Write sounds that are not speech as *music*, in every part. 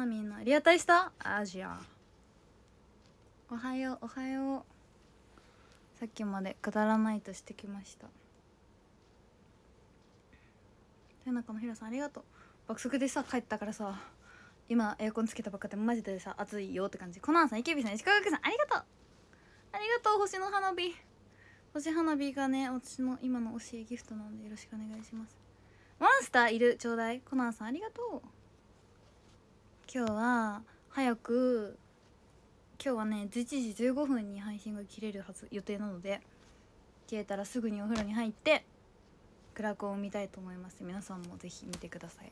マミーのリアタイしたアジア。おはようおはよう。さっきまでくだらないとしてきました。手中のひろさんありがとう。爆速でさ帰ったからさ今エアコンつけたばっかでマジでさ暑いよって感じ。コナンさんイケビさん石川学さんありがとう。ありがとう星の花火。星花火がね私の今の教えギフトなのでよろしくお願いします。モンスターいるちょうだい。コナンさんありがとう。今日は早く今日はね11時15分に配信が切れるはず予定なので切れたらすぐにお風呂に入ってクラコンを見たいと思います。皆さんもぜひ見てください。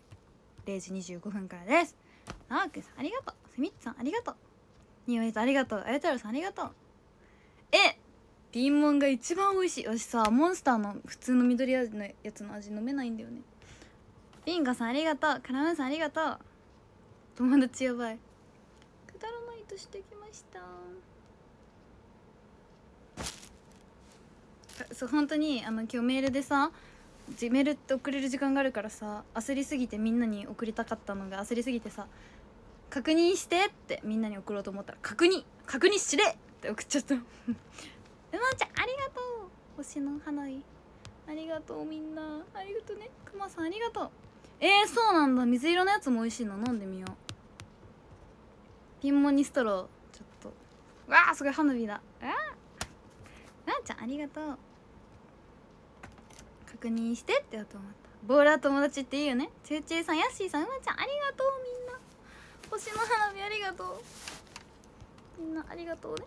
0時25分からです。なわくさんありがとう。すみっさんありがとう。においさんありがとう。あやたろさんありがとう。えピンモンが一番美味しい。私さモンスターの普通の緑味のやつの味飲めないんだよね。ピンガさんありがとう。カラムーさんありがとう。友達やばい。くだらないとしてきました。そう本当にあの今日メールでさメールって送れる時間があるからさ焦りすぎてみんなに送りたかったのが焦りすぎてさ確認してってみんなに送ろうと思ったら確認確認しれって送っちゃった。*laughs* うまちゃんありがとう。星の花火ありがとうみんな。ありがとうね。くまさんありがとう。えー、そうなんだ。水色のやつも美味しいの。飲んでみよう。ピンモニストローちょっと。わあすごい花火だ。ああなあちゃんありがとう。確認してって言おうと思った。ボーラー友達っていいよね。チューチューさんヤッシーさんうまちゃんありがとうみんな。星の花火ありがとう。みんなありがとうね。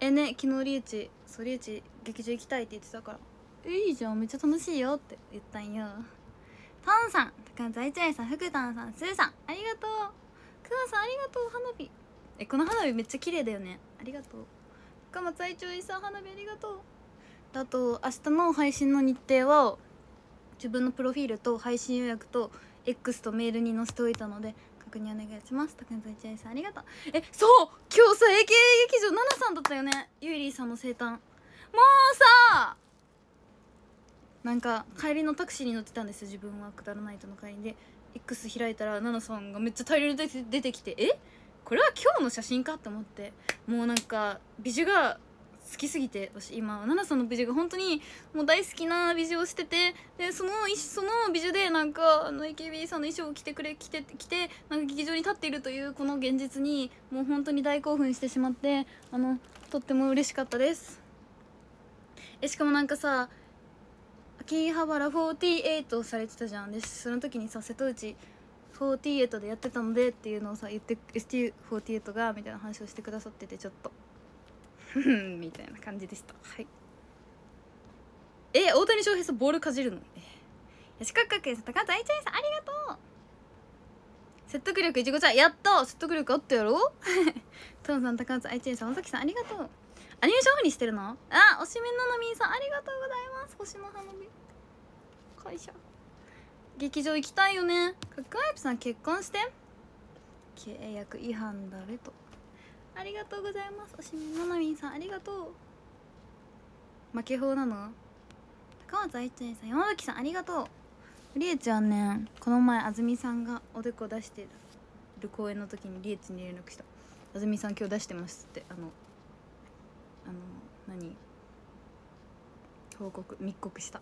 えね昨日リュウチそうリュウチ劇場行きたいって言ってたから。いいじゃんめっちゃ楽しいよって言ったんよ。パンさん高松愛知愛さん福丹さんスーさんありがとう。くまさんありがとう花火。えこの花火めっちゃ綺麗だよね。ありがとう。高松愛知愛さん花火ありがとう。あと明日の配信の日程は自分のプロフィールと配信予約と X とメールに載せておいたので確認お願いします。高松愛知さんありがとう。えそう！今日さ AKA 劇場奈々さんだったよね。ゆいりーさんの生誕。もうさなんか帰りのタクシーに乗ってたんです自分は。くだらないとの帰りで。X 開いたら奈々さんがめっちゃ大量で出てきてえ？これは今日の写真か？って思って。もうなんか美女が好きすぎて。私今奈々さんの美女が本当にもう大好きな美女をしてて。でそのその美女でなんかあの AKB さんの衣装を着てくれ着て着てなんか劇場に立っているというこの現実にもう本当に大興奮してしまってあのとっても嬉しかったです。えしかもなんかさ秋葉原48をされてたじゃんでその時にさ瀬戸内48でやってたのでっていうのをさ言って ST48 がみたいな話をしてくださっててちょっと。ふ *laughs* んみたいな感じでした。はい。え大谷翔平さんボールかじるの？え。吉川君さん高田愛ちゃんさんありがとう。説得力いちごちゃんやった説得力あったやろ？*laughs* トンさん高松愛知さん尾崎さんありがとう。アニメーションオフにしてるの？あおしめななみんさんありがとうございます。星の花火。会社。劇場行きたいよね。カックワイプさん結婚して。契約違反だれと。ありがとうございます。おしみななみんさんありがとう。負け法なの？高松愛知さん山崎さんありがとう。りえちゃんねこの前安住さんがおでこ出してる公演の時にりえちに連絡した。安住さん今日出してますってあのあの何？報告密告した。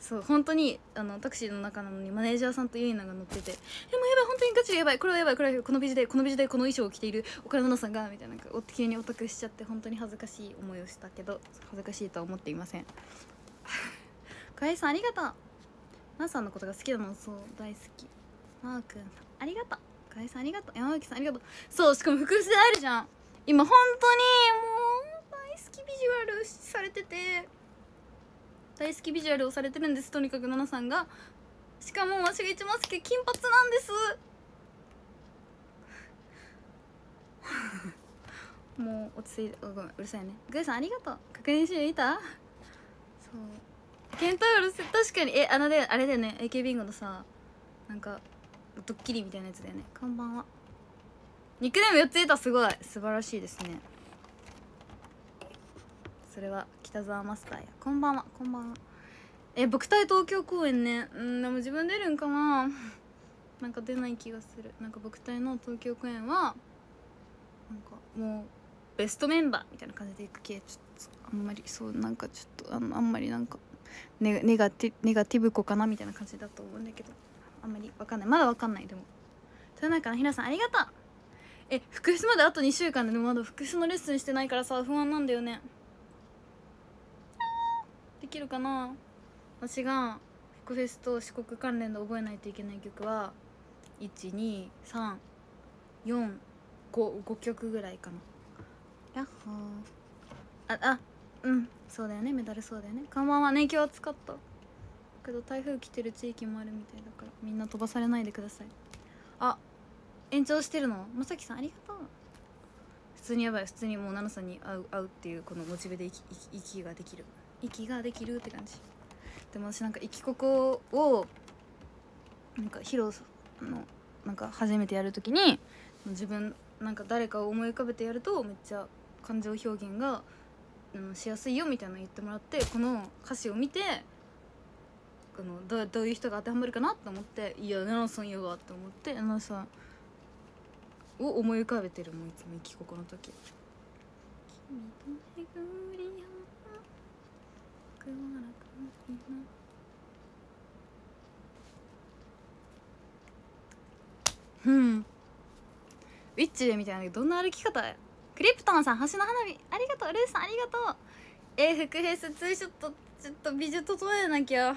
そう本当にあのタクシーの中なのにマネージャーさんとユイナが乗ってて「でもうやばい本当にガチでやばいこれはやばいこれはこの美女でこの美女でこの衣装を着ている岡田奈々さんが」みたいななんかお急にオタクしちゃって本当に恥ずかしい思いをしたけど恥ずかしいとは思っていません。*laughs* かえさんありがとう。なさんのことが好きなの？そう大好き。マーくんさんありがとう。かえさんありがとう。山脇さんありがとう。そうしかも複数あるじゃん。今本当にもう大好きビジュアルされてて大好きビジュアルをされてるんですとにかく奈々さんが。しかも私が一番好き金髪なんです。*laughs* もう落ち着いてごめんうるさいね。グーさんありがとう。確認しいた？そう。ケンタウロス確かに。えあのであれだよね。AK ビンゴのさなんかドッキリみたいなやつだよね。こんばんは。ニックネーム4つ出たすごい。素晴らしいですね。それは北沢マスターや。こんばんは。こんばんは。え僕対東京公演ね。うんでも自分出るんかな。*laughs* なんか出ない気がする。なんか僕隊の東京公演はなんかもうベストメンバーみたいな感じでいく系。ちょっとあんまりそうなんかちょっとああんまりなんかネネガティネガティブ子かなみたいな感じだと思うんだけど。あんまりわかんない。まだわかんない。でも。豊中のひなさんありがとう。え福フまであと2週間ででもまだ福フのレッスンしてないからさ不安なんだよね。できるかな？私が福フェスと四国関連で覚えないといけない曲は123455曲ぐらいかな。やっほー。ああうんそうだよね。メダルそうだよね。看板はね今日暑かった。けど台風来てる地域もあるみたいだからみんな飛ばされないでください。あ延長してるの？まさきさんありがとう。普通にやばい。普通にもう奈々さんに会う会うっていうこのモチベで息息息ができる。息ができるって感じ。でも私なんか生きここをなんか披露のなんか初めてやるときに自分なんか誰かを思い浮かべてやるとめっちゃ感情表現が、うん、しやすいよみたいなの言ってもらってこの歌詞を見てあのどうどういう人が当てはまるかなと思っていや奈々さんやわって思って奈々さんを思い浮かべてるもんいつも生きここの時「君と巡り合ううんウィッチでみたいなどんな歩き方クリプトンさん星の花火ありがとうルーさんありがとうえー、福フェスツーショットちょっと美女整えなきゃ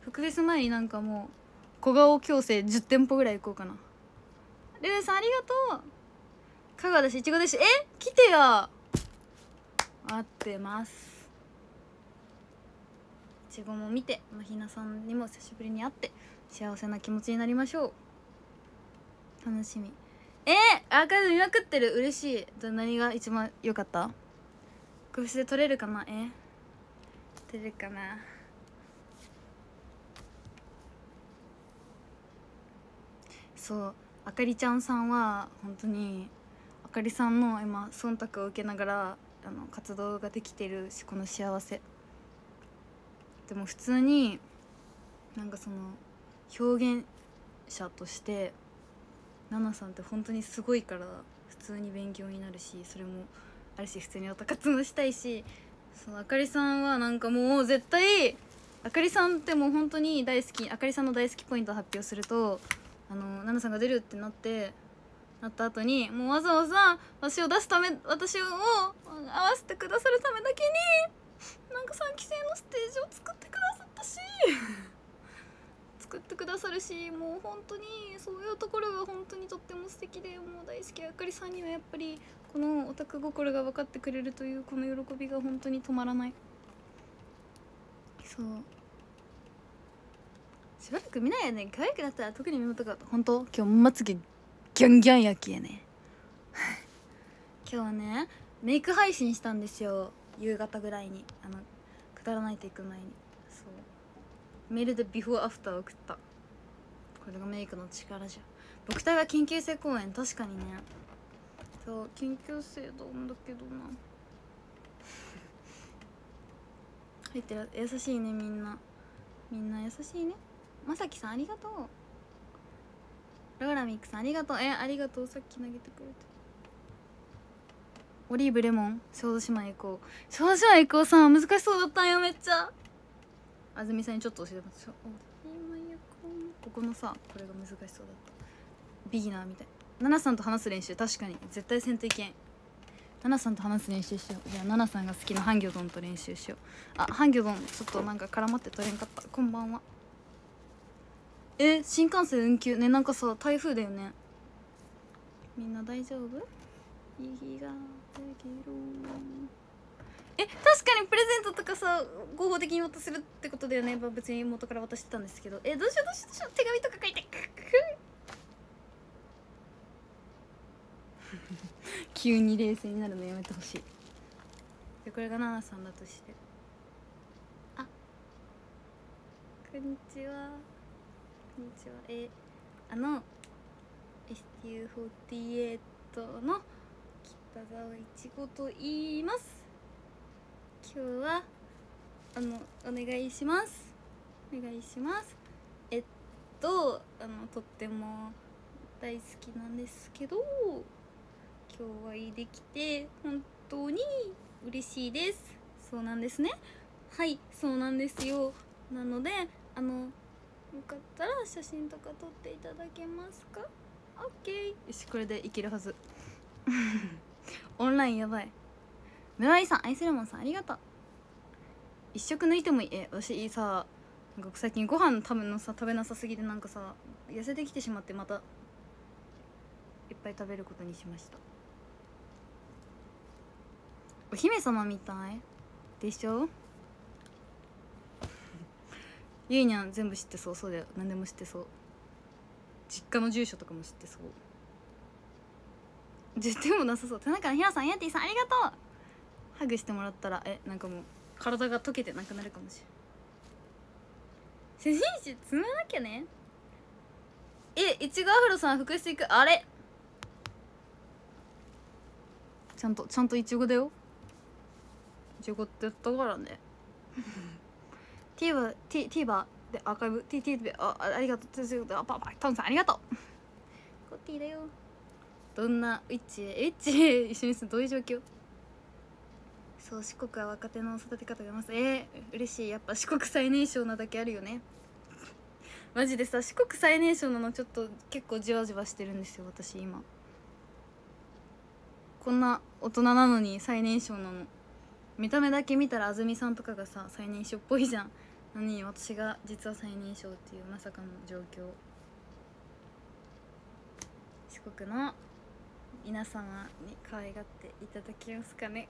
福フェス前になんかもう小顔矯正10店舗ぐらい行こうかなルーさんありがとう。香川だしいちごだし。え？来てよ。待ってますいちごも見て。まひなさんにも久しぶりに会って。幸せな気持ちになりましょう楽しみえー、アーカイブ見まくって。る嬉しいじゃ何が一番良かったグフで撮れるかなえ撮れるかなそうあかりちゃんさんは本当にあかりさんの今忖度を受けながらあの活動ができてるしこの幸せ。でも普通になんかその表現者として奈々さんって本当にすごいから普通に勉強になるしそれもあるし普通にオタ活もしたいしそのあかりさんはなんかもう絶対あかりさんってもう本当に大好きあかりさんの大好きポイントを発表するとあの奈々さんが出るってなってなった後にもうわざわざ私を出すため私を合わせてくださるためだけになんか3期生のステージを作ってくださったし *laughs* 作ってくださるしもう本当にそういうところが本当にとっても素敵でもう大好きあかりさんにはやっぱりこのオタク心が分かってくれるというこの喜びが本当に止まらない。そう。しばらく見ないよね。可愛くなったら特に目元が本当？今日まつげギャンギャン焼きやね。今日はねメイク配信したんですよ。夕方ぐらいに。あのくだらないと行く前に。そう。メールでビフォーアフター送った。これがメイクの力じゃ。僕隊は研究生公演。確かにね。そう研究生なんだけどな。入ってる。優しいねみんな。みんな優しいね。まさきさんありがとう。ローラミックさんありがとう。えありがとうさっき投げてくれて。オリーブレモン。小豆島行こう小豆島行こうさ難しそうだったんよめっちゃ。あずみさんにちょっと教えてもらったここのさこれが難しそうだった。ビギナーみたい。ナナさんと話す練習確かに。絶対せんといけん。ナナさんと話す練習しよう。じゃあナナさんが好きなハンギョドンと練習しよう。あハンギョドンちょっとなんか絡まって取れんかった。こんばんはえ新幹線運休ねなんかさ台風だよね。みんな大丈夫？え確かにプレゼントとかさ合法的に渡せるってことだよね、まあ、別に元から渡してたんですけど。えどうしようどうしようどうしよう手紙とか書いて。*laughs* 急に冷静になるのやめてほしい。でこれがナナさんだとして。あこんにちはこんにちは。えあの STU48 の北沢いちごと言います。今日はあのお願いします。お願いします。えっとあのとっても大好きなんですけど今日お会いできて本当に嬉しいです。そうなんですね。はいそうなんですよ。なのであのよかったら写真とか撮っていただけますか？OK よしこれでいけるはず。*laughs* オンラインやばい。村井さんアイスレモンさんありがとう。一食抜いてもいい。え私さなんか最近ご飯食べのさ食べなさすぎてなんかさ痩せてきてしまってまたいっぱい食べることにしました。お姫様みたい。でしょ？ゆいにゃん全部知ってそう。そうだよ。何でも知ってそう。実家の住所とかも知ってそう。10点もなさそう。田中のひらさんヤティさんありがとう。ハグしてもらったらえなんかもう体が溶けてなくなるかもしれん。初心者積まなきゃね。えいちごアフロさん福士行く。あれ。ちゃんとちゃんといちごだよ。いちごってやったからね。TVer TVer でアーカイブ TT であありがとう。あパパトンさんありがとう。コッティだよ。どんなウィッチウィッチ一緒にするどういう状況？そう四国は若手の育て方がますえー、嬉しい。やっぱ四国最年少なだけあるよね。マジでさ四国最年少なのちょっと結構じわじわしてるんですよ私今。こんな大人なのに最年少なの。見た目だけ見たら安住さんとかがさ最年少っぽいじゃんのに私が実は最年少っていうまさかの状況。四国の皆様に可愛がっていただけますかね。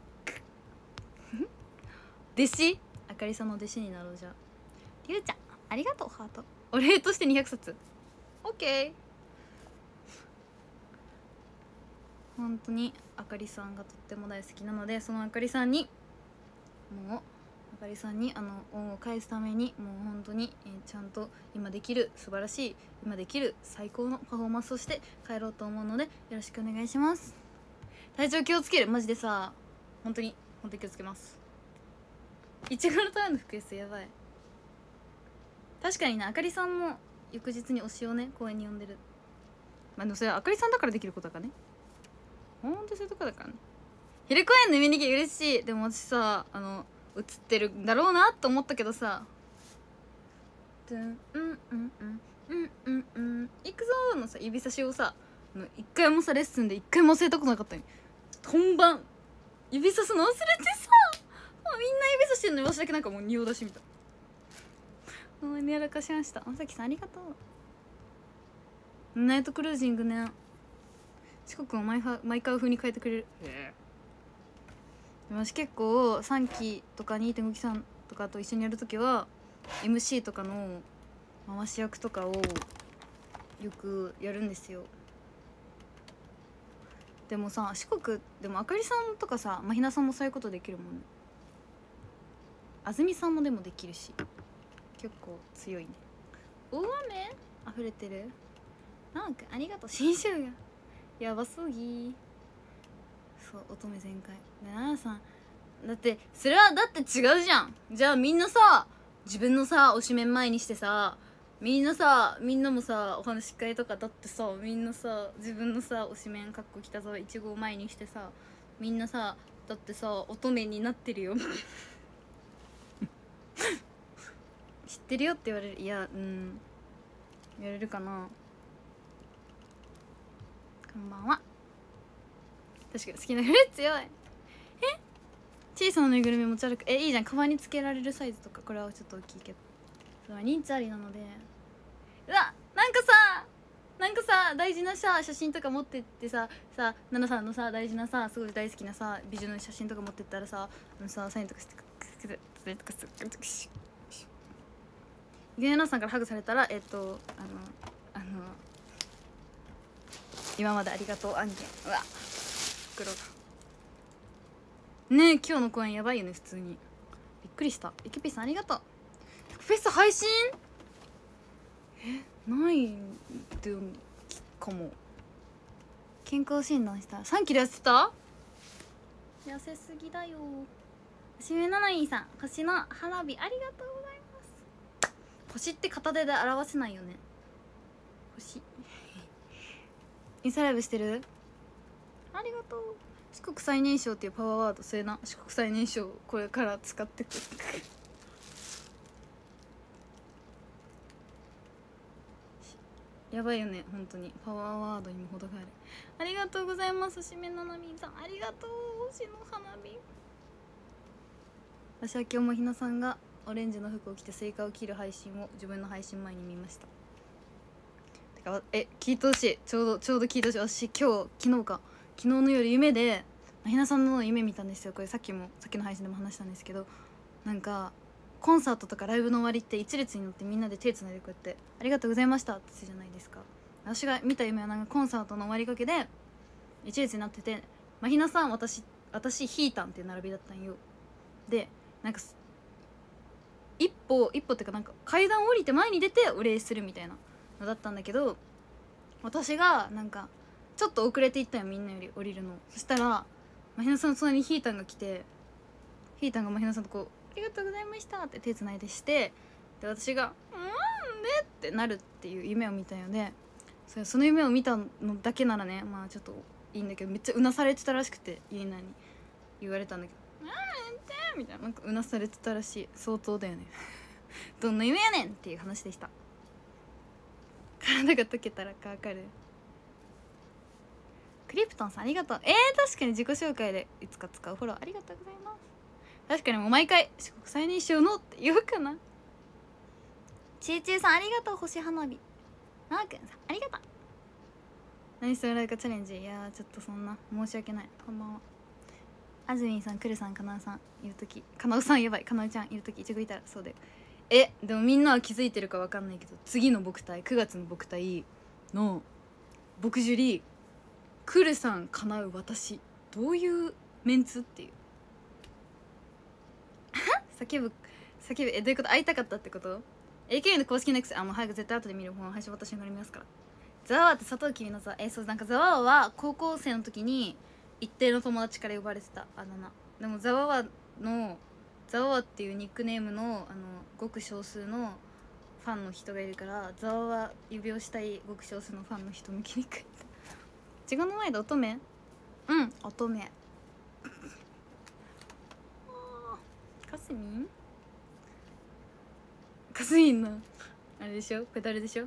*laughs* 弟子？あかりさんの弟子になろうじゃ。りゅうちゃんありがとうハート。お礼として200冊。オッケー。本当にあかりさんがとっても大好きなのでそのあかりさんにもうあかりさんにあの恩を返すためにもう本当に、えー、ちゃんと今できる素晴らしい今できる最高のパフォーマンスをして帰ろうと思うのでよろしくお願いします。体調気をつける。マジでさ本当に本当に気をつけます。いちごのための福スやばい。確かにねあかりさんも翌日に推しをね公園に呼んでる。まあでもそれはあかりさんだからできることだからね。ほんとそういうとこだからね。昼公園の見に来て嬉しい。でも私さあの映ってるんだろうなと思ったけどさ「うんうんうんうんうんうん。うん行くぞ」のさ指差しをさ一回もさレッスンで一回も忘れたことなかったのに。本番指さすの忘れてさ。もうみんな指さしてんのに私だけなんかもう仁王出しみたいもうやらかしました。まさきさんありがとう。ナイトクルージングね。四国をマイファマイカー風に変えてくれる。へえ私結構3期とか2.5期さんとかと一緒にやる時は MC とかの回し役とかをよくやるんですよ。でもさ四国でもあかりさんとかさまひなさんもそういうことできるもんね。安住さんもでもできるし結構強いね。大雨？溢れてる。なんかありがとう新州が。やばすぎそう乙女全開。で奈々さん。だってそれはだって違うじゃん。じゃあみんなさ自分のさ推しメン前にしてさみんなさみんなもさお話し会とかだってさみんなさ自分のさ推しメンかっこ北沢いちごを前にしてさみんなさだってさ乙女になってるよ。*laughs* 知ってるよって言われる。いやうん。言われるかな。こんばんは。確かに好きなフルーツ強い。え？小さなぬいぐるみ持ち歩く？えいいじゃん。カバンにつけられるサイズとかこれはちょっと大きいけど。それは認知ありなので。うわなんかさなんかさ大事なさ写真とか持ってってささ奈々さんのさ大事なさすごい大好きなさ美女の写真とか持ってったらさあのさサインとかしてゲーナさんからハグされたらえっとあのあの今までありがとう案件うわ袋がねえ今日の公演やばいよね普通に。びっくりした。イケピーさんありがとう。フェス配信？えないってかも。健康診断した。3キロ痩せた？痩せすぎだよ。しめなないさん星の花火ありがとうございます。星って片手で表せないよね。欲しいインスタライブしてる？ありがとう。四国最年少っていうパワーワードそれな四国最年少これから使ってくる。やばいよね本当に。パワーワードにも程がある。ありがとうございますしめななみんさん。ありがとう星の花火。私は今日もひなさんがオレンジの服を着てスイカを切る配信を自分の配信前に見ました。てかえ聞いてほしい。ちょうどちょうど聞いてほしい。私今日昨日か。昨日の夜夢でひなさんの夢見たんですよ。これさっきもさっきの配信でも話したんですけどなんかコンサートとかライブの終わりって一列に乗ってみんなで手つないでこうやって「ありがとうございました」って言うじゃないですか。私が見た夢はなんかコンサートの終わりかけで一列になってて「まひなさん私私ヒータン」っていう並びだったんよ。でなんか一歩一歩っていうかなんか階段降りて前に出てお礼するみたいなのだったんだけど私がなんかちょっと遅れていったよみんなより降りるの。そしたらまひなさんの隣にヒータンが来てヒータンがまひなさんとこう「ありがとうございました」って手つないでしてで私が「うん？で?」ってなるっていう夢を見たよね。そその夢を見たのだけならねまあちょっといいんだけどめっちゃうなされてたらしくてイエナに。言われたんだけど「うん？で?」みたいななんかうなされてたらしい。相当だよね。*laughs* どんな夢やねんっていう話でした。*laughs* 体が溶けたらかわかる。クリプトンさんありがとう。えー、確かに自己紹介でいつか使うフォローありがとうございます。確かにもう毎回四国最年少のって言おうかな。ちーちーさんありがとう。星花火。なあくんさんありがとう。何それライカチャレンジ。いやちょっとそんな申し訳ない。こんばんは。あずみんさんくるさんかなおさんいる時かなおさんやばい。かなおちゃんいる時いちごいたらそうだよえでもみんなは気づいてるかわかんないけど次の僕隊9月の僕隊の僕ジュリーくるさん叶う私どういうメンツっていう。*laughs* 叫ぶ叫ぶえどういうこと？会いたかったってこと？AKB の公式の X あもう早く絶対後で見るもう配信私が見ますから。ザワーって佐藤君のさえそうなんかザワーは高校生の時に一定の友達から呼ばれてた。あだ名でもザワーのザワーっていうニックネームのあのごく少数のファンの人がいるからザワーは指をしたいごく少数のファンの人向きに書い自分の前で乙女？うん。乙女。かすみんかすみんの。あれでしょ？ペダルでしょ？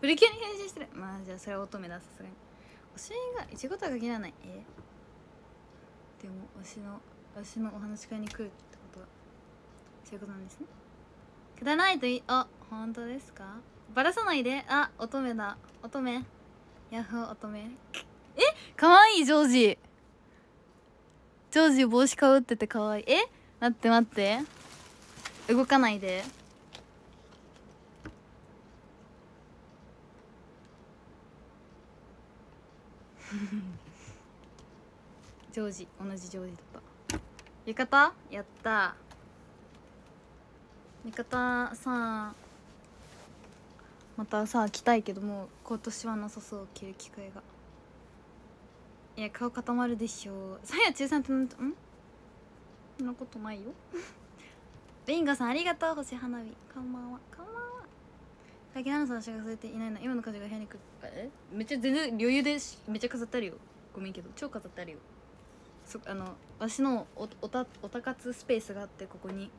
プリキュアに変身してるまあじゃあそれは乙女ださすがにお尻がいちごとは限らないえでも推しの推しのお話し会に来るってことはそういうことなんですねくだらないといいあ本当ですかバラさないであ乙女だ乙女ヤッホー乙女。え？かわいいジョージ。ジョージ帽子かぶっててかわい。いえ？待って待って。動かないで。*laughs* ジョージ。同じジョージだった。浴衣？やった。浴衣さまたさ着たいけども今年はなさそう着る機会が。いや顔固まるでしょさや中3ってなんとん？そんなことないよ。*laughs* リンガさんありがとう星花火。こんばんは。こんばんは。最近奈々さんのがされていないな。今の家事が部屋に来る。え？めっちゃ全然余裕でしめっちゃ飾ってあるよ。ごめんけど。超飾ってあるよ。そあの私のおおたおたかつスペースがあってここに。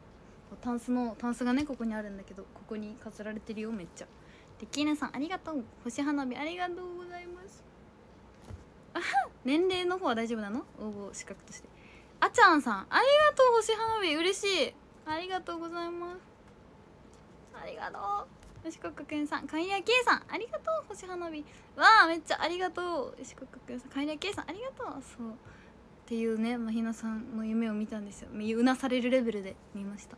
タンスのタンスがねここにあるんだけどここに飾られてるよめっちゃ。でキーナさんありがとう。星花火ありがとうございます。あ年齢の方は大丈夫なの？応募資格として。あちゃんさんありがとう星花火。嬉しい。ありがとうございます。ありがとう。四国くんさんかいやけいさんありがとう星花火。わあめっちゃありがとう。四国くんさんかいやけいさんありがとう。そう。っていうねまひなさんの夢を見たんですよ。うなされるレベルで見ました。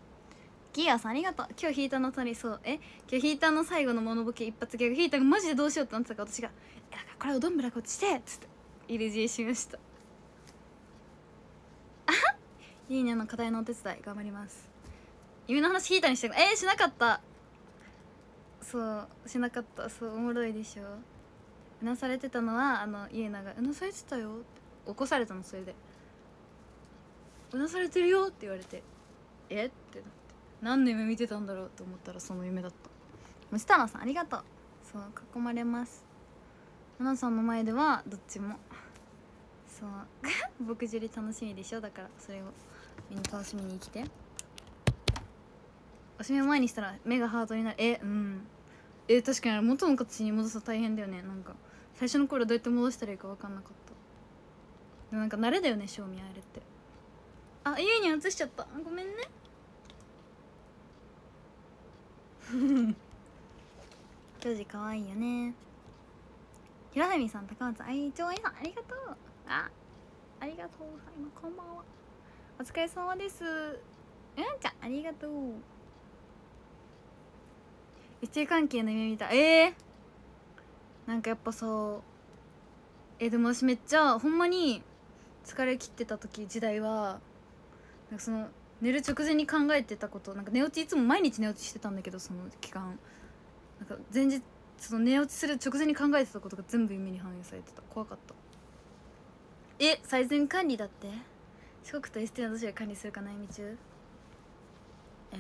ギアさんありがとう。今日引いたのとりそう。え？今日引いたの最後のモノボケ一発ギャグ引いたがマジでどうしようってなってたか私が「これをどんぶらこっちして」っつって入れ知恵しました。あいいねの課題のお手伝い頑張ります。夢の話引いたにしてえー、しなかった。そうしなかった。そうおもろいでしょ。うなされてたのはあの家長が「うなされてたよ」って起こされたのそれで「うなされてるよ」って言われて「え？っっ?」てなって。何の夢見てたんだろうと思ったらその夢だった。虫太郎さんありがとう。そう囲まれます。ナナさんの前ではどっちも。そう僕樹里楽しみでしょ？だからそれをみんな楽しみに生きて。おしめを前にしたら目がハートになる。えうん。え確かに元の形に戻すと大変だよね。なんか最初の頃どうやって戻したらいいか分かんなかった。でもなんか慣れだよね賞味あれって。あ家に移しちゃった。ごめんね。ジョージかわいいよね。ひらはみさん高松愛情さん。ありがとう。あありがとう今こんばんは。お疲れ様です。うんちゃんありがとう。一定関係の夢見た。えー、なんかやっぱそう。えでも私めっちゃほんまに疲れ切ってた時時代はなんかその寝る直前に考えてたことなんか寝落ちいつも毎日寝落ちしてたんだけどその期間。なんか前日その寝落ちする直前に考えてたことが全部夢に反映されてた。怖かった。え最善管理だって？四国とエステのどちら管理するか悩み中え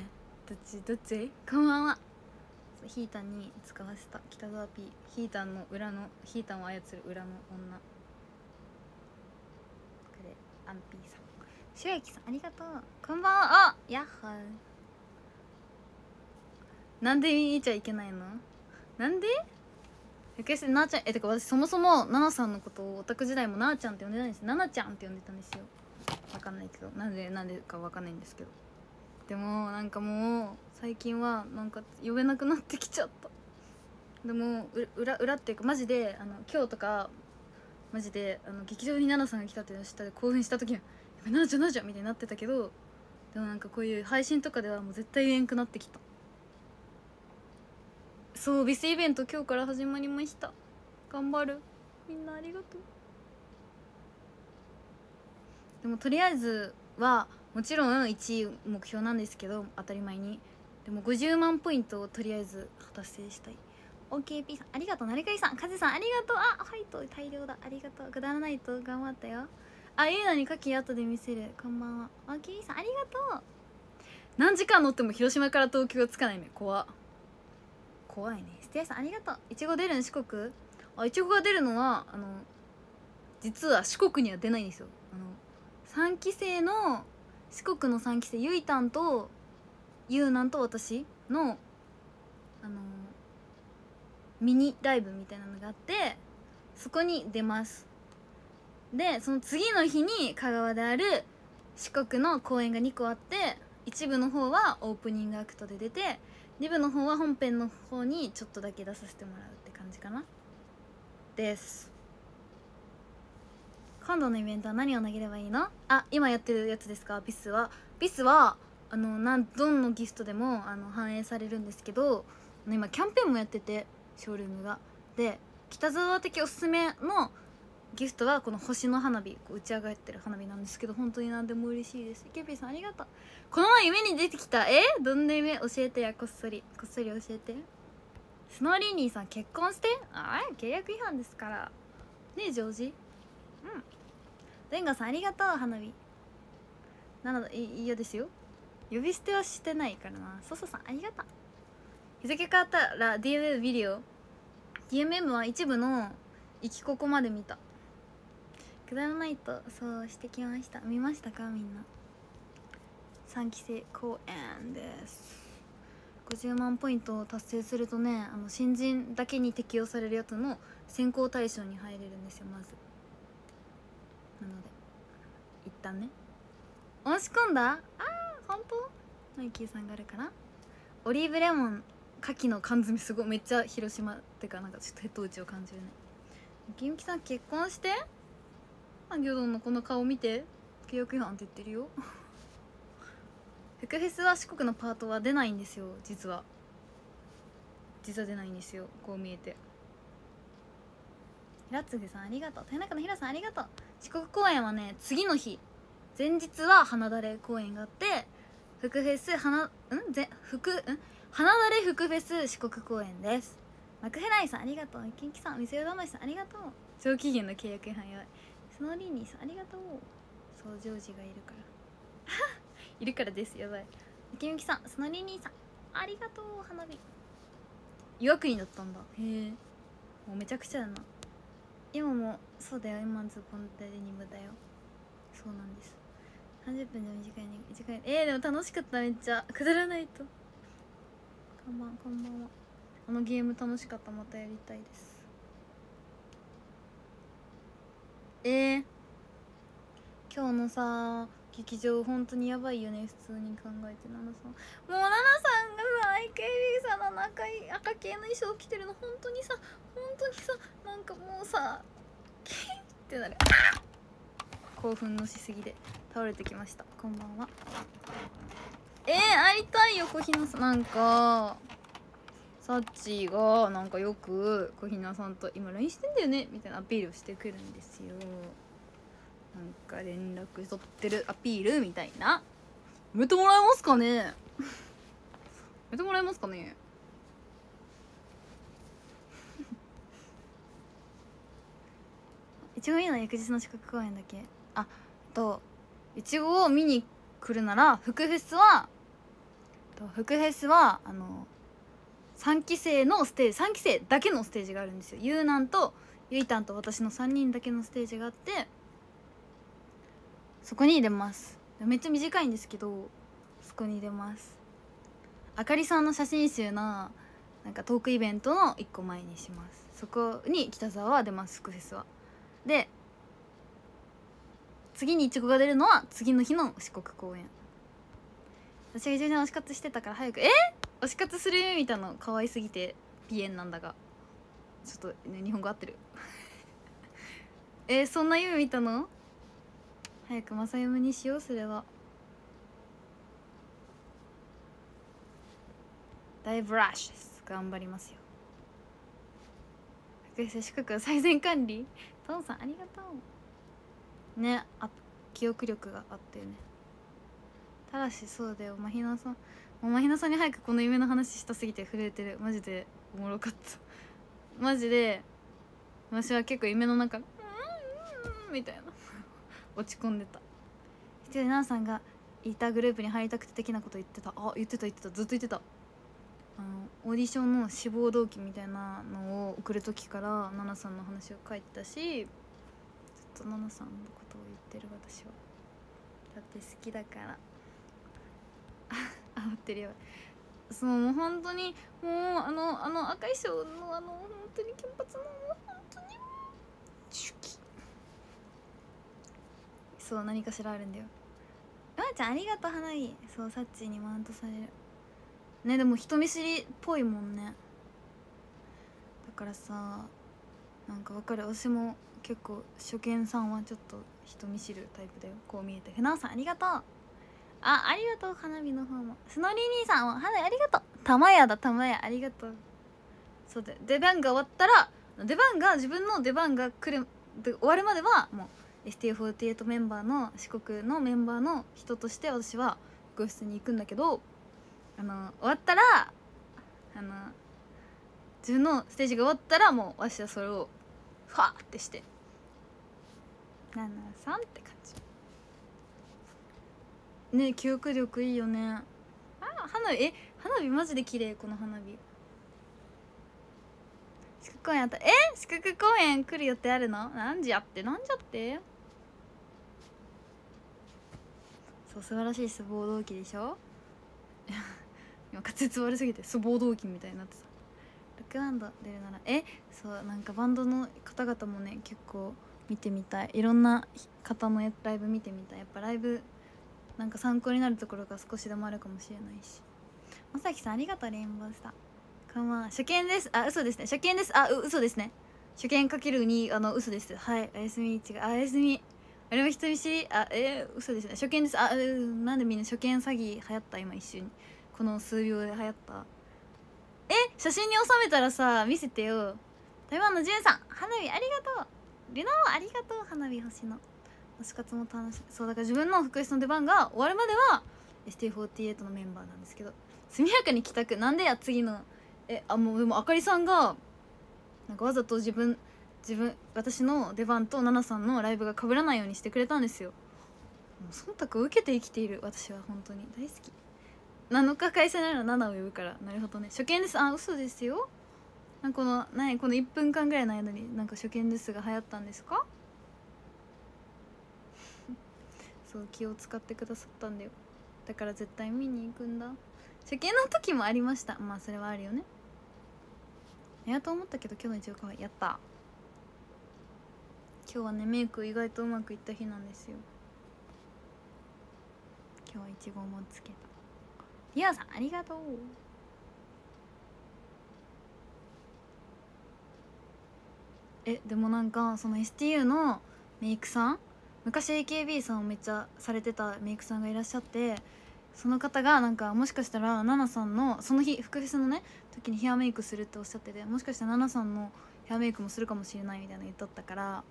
どっち？どっち？こんばんは。ヒータンに使わせた。北沢 P ヒータンの裏のヒータンを操る裏の女。これアンピーさん白雪さんありがとう。こんばんは。あやっはなんで見ちゃいけないの？なんで？決してなあちゃんえてか私そもそもななさんのことをオタク時代もなあちゃんって呼んでないんです。ななちゃんって呼んでたんですよ。わかんないけど。なんでなんでかわかんないんですけど。でもなんかもう最近はなんか呼べなくなってきちゃった。でも裏裏っていうかマジであの今日とかマジであの劇場に奈々さんが来たって知ったで興奮した時は「奈々ちゃん奈々ちゃ」みたいになってたけどでもなんかこういう配信とかではもう絶対言えんくなってきた。そうビスイベント今日から始まりました。頑張る。みんなありがとう。でもとりあえずはもちろん1位目標なんですけど当たり前に。でも50万ポイントをとりあえず達成したい。OKP さん。ありがとう。なりかりさん。カズさんありがとう。あファイト大量だ。ありがとう。くだらないと。頑張ったよ。あいいのにカキ後で見せる。こんばんは。OKP さんありがとう。何時間乗っても広島から東京がつかないね。怖怖いね。ステイさんありがとう。いちご出るの四国？あいちごが出るのはあの実は四国には出ないんですよ。あの3期生の四国の3期生ゆいたんとゆうなんと私のあのミニライブみたいなのがあってそこに出ますでその次の日に香川である四国の公演が2個あって一部の方はオープニングアクトで出て2部の方は本編の方にちょっとだけ出させてもらうって感じかな。です。今度のイベントは何を投げればいいの？あ今やってるやつですか？ビスは。ビスはあのなんどんのギフトでもあの反映されるんですけど今キャンペーンもやっててショールームが。で北沢的おすすめのギフトはこの星の花火打ち上がってる花火なんですけど本当に何でも嬉しいです。ケピーさんありがとう。この前夢に出てきた？え？どんな夢教えて？やこっそり。こっそり教えて。スノーリーニーさん結婚して？ああ契約違反ですから。ねえジョージ？うん。レンガさんありがとう花火。なので嫌ですよ。呼び捨てはしてないからな。ソソさんありがとう。日付変わったら DMM ビデオ。DMM は一部の行きここまで見た。くだらないとそうしてきました見ましたかみんな3期生公演です50万ポイントを達成するとねあの新人だけに適用されるやつの選考対象に入れるんですよまず。なので一旦ね。押し込んだ？あー本当？マイキーさんがあるからオリーブレモン牡蠣の缶詰すごいめっちゃ広島ってかなんかちょっとヘッド打ちを感じるね。ゆきゆきさん結婚して？あギョドンのこの顔見て。契約違反って言ってるよ。福フェスは四国のパートは出ないんですよ実は。実は出ないんですよこう見えて。平次さんありがとう。豊中の平さんありがとう。四国公演はね次の日。前日は花だれ公演があって福フェス花うん？ぜ福ん？花だれ福フェス四国公演です。マクフェライさんありがとう。キンキさんみせよだましさんありがとう。長期限の契約違反やスノーリーニーさんありがとう。そうジョージがいるから。*laughs* いるからですやばい。キンキさんスノーリーニーさん。ありがとう花火。岩国だったんだ。へえ。もうめちゃくちゃだな。今もそうだよ今ズボンでデニムだよ。そうなんです。30分で短いね。短いえー、でも楽しかっためっちゃ。くだらないと。こんばんこんばんは。あのゲーム楽しかったまたやりたいです。えー、今日のさ劇場本当にやばいよね普通に考えてナナさん。もうナナさんがさ IKB さんの赤い赤系の衣装着てるの本当にさ本当にさなんかもうさキーってなる。興奮のしすぎで倒れてきました。こんばんは。えー、会いたいよ小日向さん。なんか。サッチがなんかよく小日向さんと今 LINE してんだよねみたいなアピールをしてくるんですよ。なんか連絡取ってるアピールみたいな。やめてもらえますかね？やめてもらえますかね？いちごいいな翌日の資格公演だけ。あといちごを見に来るなら福フェスは福フェスはあの3期生のステージ3期生だけのステージがあるんですよ。ゆうなんとゆいたんと私の3人だけのステージがあってそこに出ます。めっちゃ短いんですけどそこに出ます。あかりさんの写真集のなんかトークイベントの1個前にします。そこに北沢は出ますスクフェスは。で次にいちごが出るのは次の日の四国公演。私が一緒に推し活してたから早くえっ推し活する夢見たの可愛すぎてピエンなんだが。ちょっと、ね、日本語合ってる。*laughs* えー、そんな夢見たの？早く正夢にしようそれは。だいぶラッシュです。頑張りますよ。福井四国最善管理？トンさんありがとう。ねあ記憶力があったよね。ただしそうだよ。まひなさん。まひなさんに早くこの夢の話したすぎて震えてる。マジでおもろかった。マジで私は結構夢の中「うんうん」みたいな。落ち込んでた。一人奈々さんがいたグループに入りたくて的なこと言ってた。あ言ってた言ってた。ずっと言ってた。あのオーディションの志望動機みたいなのを送る時から奈々さんの話を書いてたしずっと奈々さんのことを言ってる私は。だって好きだから。あ合ってるよそうもう本当にもうあのあの赤い衣装のあの本当に金髪のもう本当にチュキそう何かしらあるんだよ。あーちゃんありがとう花火。そうサッチーにマウントされる。ねでも人見知りっぽいもんね。だからさなんかわかる？私も結構初見さんはちょっと人見知るタイプだよ。こう見えて船尾さんありがとうあありがとう花火の方も。スノリー兄さんは花火ありがとう。玉屋だ玉屋。ありがとう。そうで出番が終わったら出番が自分の出番が来るで終わるまではもう ST48 メンバーの四国のメンバーの人として私は個室に行くんだけどあの終わったらあの自分のステージが終わったらもう私はそれをファーってして「ナナさん」って感じね記憶力いいよね。あ花火え花火マジで綺麗この花火。四国公園あった。え四国公園来る予定あるの？何時やって？何時やって？そう素晴らしい相撲動機でしょ？*laughs* 今滑舌悪すぎて相撲動機みたいになってさロックバンド出るなら。えそうなんかバンドの方々もね結構見てみたい。いろんな方のライブ見てみたい。やっぱライブなんか参考になるところが少しでもあるかもしれないし。まさきさんありがとうレインボースター。こんばんは初見です。あ嘘ですね。初見です。あ嘘ですね。初見かけるにあの嘘です。はい。おやすみ違う。あおやすみ。あれは人見知り？あえー、嘘ですね。初見です。あうんなんでみんな初見詐欺流行った？今一瞬この数秒で流行った。え？写真に収めたらさ見せてよ。台湾のじゅんさん花火ありがとう。リナもありがとう。花火星の。推し活も楽しそうだから自分の福祉の出番が終わるまでは ST48 のメンバーなんですけど速やかに帰宅。なんでや次のえあもうでもあかりさんがなんかわざと自分自分私の出番と奈々さんのライブが被らないようにしてくれたんですよ。もう忖度を受けて生きている私は本当に。大好き。7日開催なら7を呼ぶから。なるほどね。初見です。あ嘘ですよ。なんかこの何この1分間ぐらいの間になんか初見ですが流行ったんですか？そう気を使ってくださったんだよ。だから絶対見に行くんだ。初見の時もありました。まあそれはあるよね。やと思ったけど今日のいちごかわいいやった。今日はねメイク意外とうまくいった日なんですよ。今日はいちごもつけた。リアさんありがとう。えでもなんかその STU のメイクさん昔 AKB さんをめっちゃされてたメイクさんがいらっしゃってその方がなんかもしかしたらナナさんのその日福フェスのね時にヘアメイクするっておっしゃっててもしかしたらナナさんのヘアメイクもするかもしれないみたいな言っとったから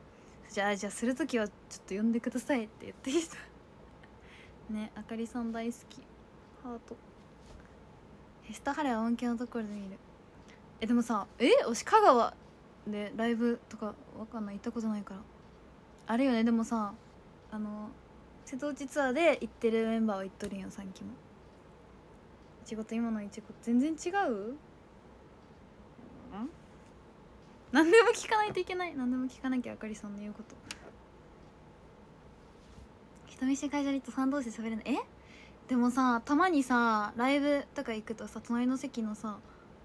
じゃあじゃあする時はちょっと呼んでくださいって言ってきた。*laughs* ねあかりさん大好き。ハート。ヘスタハレは音響のところで見る。えでもさえ？推し香川でライブとかわかんない。行ったことないから。あれよねでもさあの瀬戸内ツアーで行ってるメンバーは行っとるんよ3期も。いちごと今のいちご全然違う？何でも聞かないといけない。何でも聞かなきゃあかりさんの言うこと。人見知り会社にと3同士喋れない。え？でもさたまにさライブとか行くとさ隣の席のさ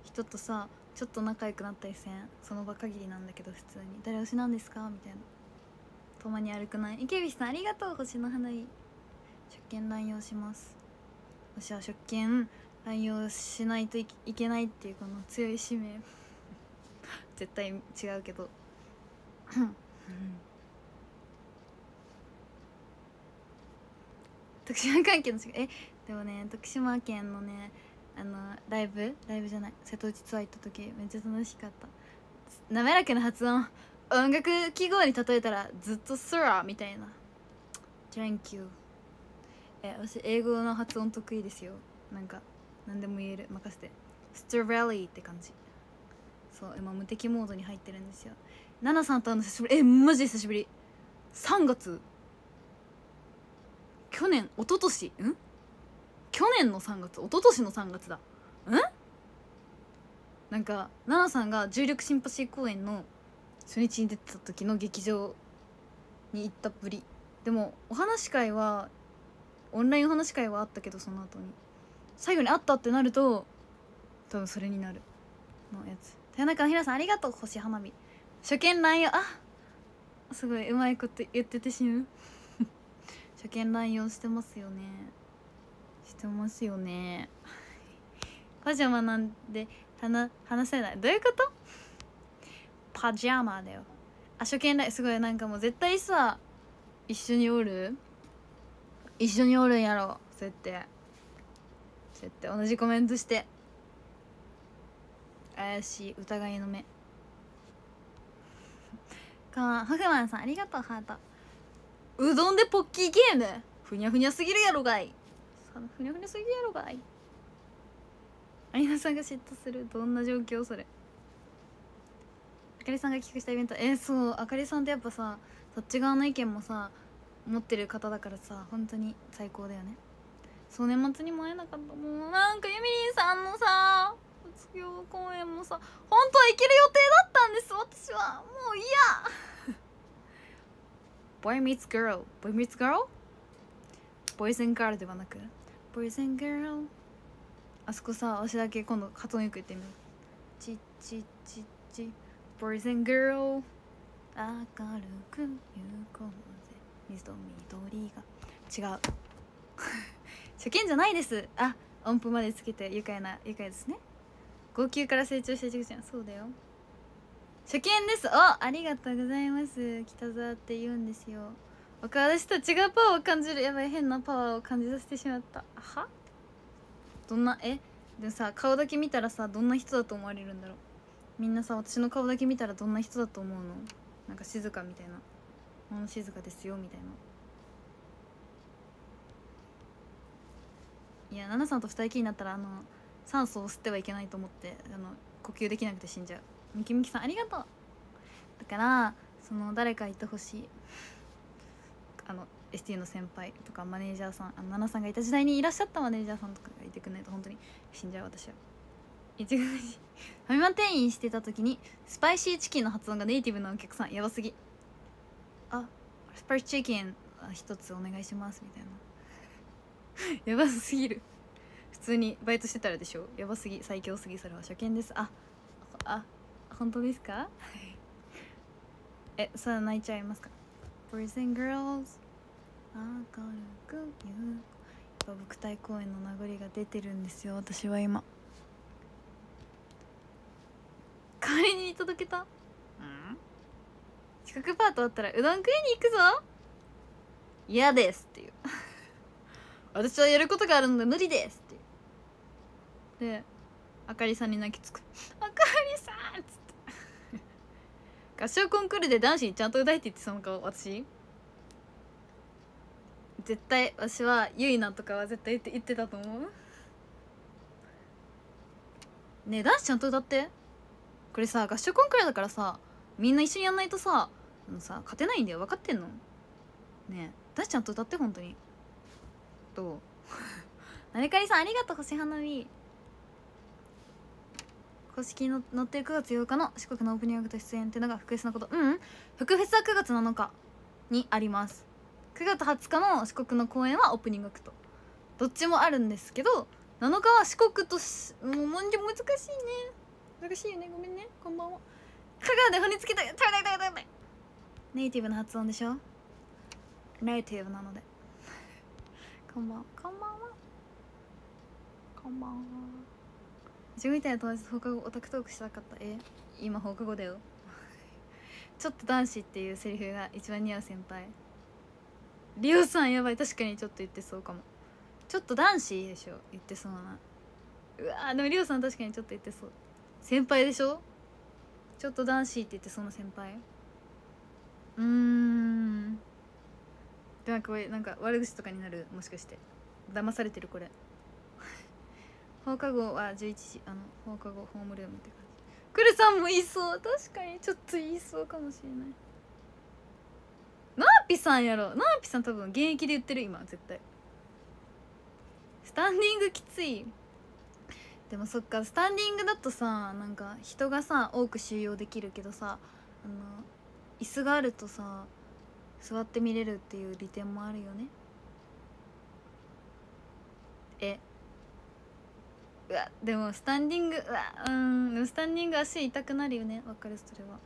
人とさちょっと仲良くなったりせん？その場限りなんだけど普通に「誰推しなんですか?」みたいなたまに歩くな。い池ビさんありがとう。星の花火出券乱用します。私は出券乱用しないといけないっていうこの強い使命。*laughs* 絶対違うけど。*laughs* 徳島関係のえ？でもね徳島県のねあのライブ？ライブじゃない。瀬戸内ツアー行った時めっちゃ楽しかった。滑らかな発音。音楽記号に例えたらずっと「スラ」みたいな「Thank you」え私英語の発音得意ですよ。なんか何でも言える。任せて「ストラリー」って感じ。そう今無敵モードに入ってるんですよ。ナナさんと会うの久しぶり。えマジ久しぶり。3月。去年一昨年。ん？去年の3月。一昨年の3月だ。ん？なんか奈々さんが重力シンパシー公演の初日に出てた時の劇場に行ったぶり。でもお話会はオンラインお話会はあったけどその後に。最後に会ったってなると多分それになるのやつ。田中のひらさんありがとう星花火初見乱用あすごいうまいこと言ってて死ぬ。*laughs* 初見乱用してますよね。してますよね。パジャマなんで話せない。どういうこと？パジャマだよ。あ初見来すごいなんかもう絶対さ一緒におる？一緒におるんやろそうやってそうやって同じコメントして。怪しい疑いの目。かホフマンさんありがとうハート。うどんでポッキーゲーム？ふにゃふにゃすぎるやろがい。ふにゃふにゃすぎるやろがい。アイナさんが嫉妬する。どんな状況それ。あかりさんが企画したイベントえー、そうあかりさんってやっぱさそっち側の意見もさ持ってる方だからさ本当に最高だよね。そう年末にも会えなかったもうなんかゆみりんさんのさ卒業公演もさ本当は行ける予定だったんです私は。もう嫌。*laughs* Boy meets girl. Boy meets girl? Boys and girl ではなく Boys and girl? あそこさ私だけ今度発音よく言ってみるちっちちち Boys and girl 明るく行こうぜ。水と緑が。違う。*laughs* 初見じゃないです。あ音符までつけて愉快な愉快ですね。号泣から成長していくじゃん。そうだよ。初見です。あありがとうございます。北沢って言うんですよ。僕私と違うパワーを感じる。やばい変なパワーを感じさせてしまった。は？どんな？え？でもさ顔だけ見たらさどんな人だと思われるんだろう。みんなさ私の顔だけ見たらどんな人だと思うの？なんか静かみたいな「物静かですよ」みたいな。いや奈々さんと二人きりになったらあの酸素を吸ってはいけないと思ってあの呼吸できなくて死んじゃう。みきみきさんありがとう。だからその誰かいてほしい。あの ST の先輩とかマネージャーさんあの奈々さんがいた時代にいらっしゃったマネージャーさんとかがいてくれないと本当に死んじゃう私は。いちごファミマ店員してた時にスパイシーチキンの発音がネイティブなお客さんやばすぎ。あスパイシーチキン一つお願いしますみたいな。*laughs* やばすぎる。普通にバイトしてたらでしょ。やばすぎ最強すぎそれは初見です。ああ本当ですか？えさあ泣いちゃいますか？Boys and girls I gonna go you 馬舞台公演の名残が出てるんですよ私は今。代わりに届けた。近くパートあったらうどん食いに行くぞ。嫌ですっていう。*laughs* 私はやることがあるので無理ですっていう。であかりさんに泣きつく「あかりさん!」っつって。*laughs* 合唱コンクールで男子にちゃんと歌えって言ってたのか私？絶対私はゆいなとかは絶対言って言ってたと思う。ねえ男子ちゃんと歌ってこれさ合唱コンクールだからさみんな一緒にやんないとさあのさ勝てないんだよ。分かってんの？ねえ男子ちゃんと歌って本当に。どう？なりかりさんありがとう。星花火。公式の載ってる9月8日の四国のオープニングと出演っていうのが福フェスのこと。うん。福フェスは9月7日にあります。9月20日の四国の公演はオープニングアクトどっちもあるんですけど7日は四国としもうもんじ難しいね。難しいよね。ごめんね。こんばんは。香川で骨つけた食べたい食べたい食べたい。ネイティブな発音でしょ？ネイティブなので。こんばんは。こんばんは。こんばんは。自分みたいな友達と放課後オタクトークしたかった？え？今放課後だよ。ちょっと男子っていうセリフが一番似合う先輩。リオさんやばい。確かにちょっと言ってそうかも。ちょっと男子でしょ？言ってそうな。うわー。でもリオさん確かにちょっと言ってそう。先輩でしょ？ちょっと男子って言ってそうな先輩？うーん。でなんかこれなんか悪口とかになる？もしかして。騙されてるこれ。放課後は11時あの放課後ホームルームって感じ。クルさんも言いそう。確かに。ちょっと言いそうかもしれない。ナーピさんやろ。ナーピさん多分現役で言ってる今絶対。スタンディングきつい。でもそっかスタンディングだとさなんか人がさ多く収容できるけどさあの椅子があるとさ座って見れるっていう利点もあるよね。え。うわでもスタンディングうわうんスタンディング足痛くなるよねわかるそれは。